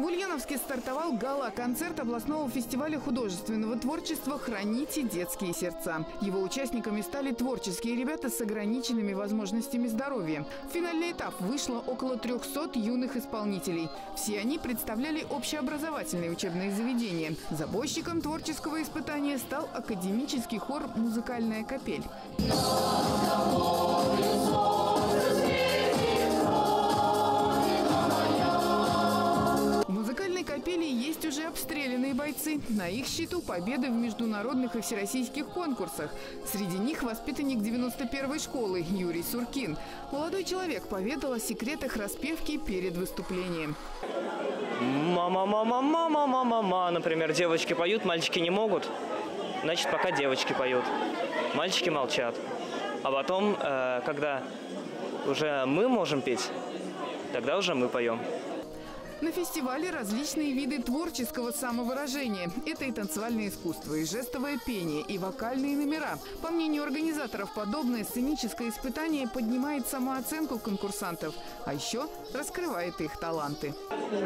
В Ульяновске стартовал гала-концерт областного фестиваля художественного творчества «Храните детские сердца». Его участниками стали творческие ребята с ограниченными возможностями здоровья. В финальный этап вышло около 300 юных исполнителей. Все они представляли общеобразовательные учебные заведения. Забойщиком творческого испытания стал академический хор «Музыкальная капель». Обстрелянные бойцы. На их счету победы в международных и всероссийских конкурсах. Среди них воспитанник 91-й школы Юрий Суркин. Молодой человек поведал о секретах распевки перед выступлением. Мама, мама, мама, мама, мама. Например, девочки поют, мальчики не могут. Значит, пока девочки поют. Мальчики молчат. А потом, э, когда уже мы можем петь, тогда уже мы поем. На фестивале различные виды творческого самовыражения. Это и танцевальное искусство, и жестовое пение, и вокальные номера. По мнению организаторов, подобное сценическое испытание поднимает самооценку конкурсантов, а еще раскрывает их таланты.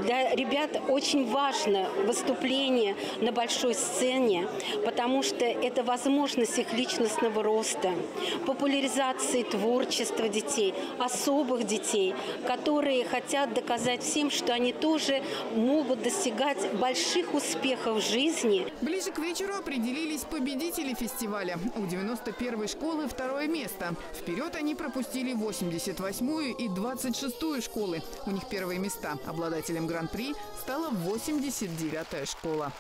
Для ребят очень важно выступление на большой сцене, потому что это возможность их личностного роста, популяризации творчества детей, особых детей, которые хотят доказать всем, что они тоже могут достигать больших успехов в жизни. Ближе к вечеру определились победители фестиваля. У 91-й школы второе место. Вперед они пропустили 88-ю и 26-ю школы. У них первые места. Обладателем гран-при стала 89-я школа.